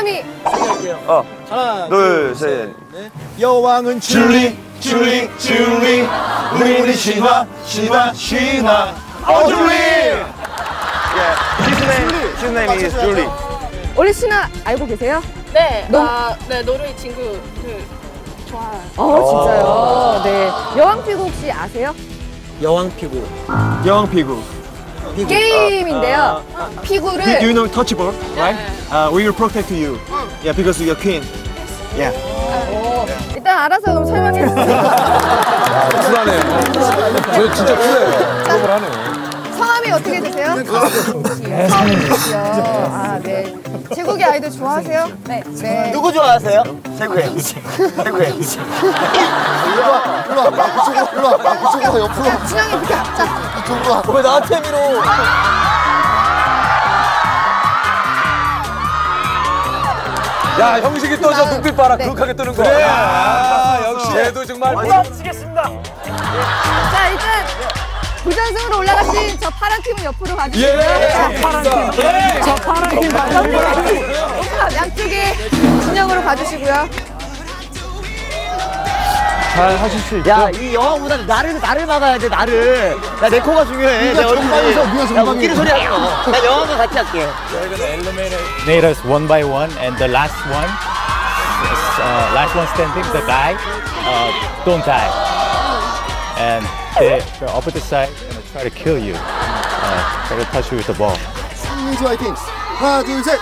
성함이 어. 하나, 둘, 셋. 넷. 여왕은 줄리, 줄리, 줄리. 우리 신화, 신화, 신화. 어, 줄리! Yeah. His name, his name is Julie. 올리 씨나 알고 계세요? 네, 너- 아, 네, 노르웨이 친구들 좋아요. 어 진짜요? 네. 여왕 피구 혹시 아세요? 여왕 피구. 여왕 피구. 게임인데요. 피구를 Do you know touchable, right? Uh, we will protect you. Yeah, because you're queen. Yeah. 일단 알아서 그럼 설명해 주세요. 쿨하네. 저 진짜 쿨해요. 그걸 하네. 성함이 어떻게 되세요? 성함이요. 아, 네. 제국의 아이들 좋아하세요? 네. 네. 누구 좋아하세요? 세구에. 세구에. 준영이 비켜. 자, 왜 나한테 밀어? 야, 형식이 또저 눈빛 봐라. 네. 그윽하게 뜨는 거. 그래. 아, 역시 얘도 정말. 자, 일단 부전승으로 올라가신 저 파란 팀은 옆으로 가주시고요. 예. 저 파란 팀. 저 파란 팀. 양쪽에 진영으로 가주시고요. 잘 하실 수 있죠? 야, 이 영화보다 나를, 나를 막아야 돼, 나를. 나 내 코가 중요해. 내 얼굴이. 야, 웃기는 소리 하지 마. 나 영화과 같이 할게. made us one by one, and the last one, uh, last one standing, the guy, uh, don't die. And they, the opposite side gonna try to kill you, uh, try to touch you with the ball. 민수 화이팅! 하나, 둘, 셋!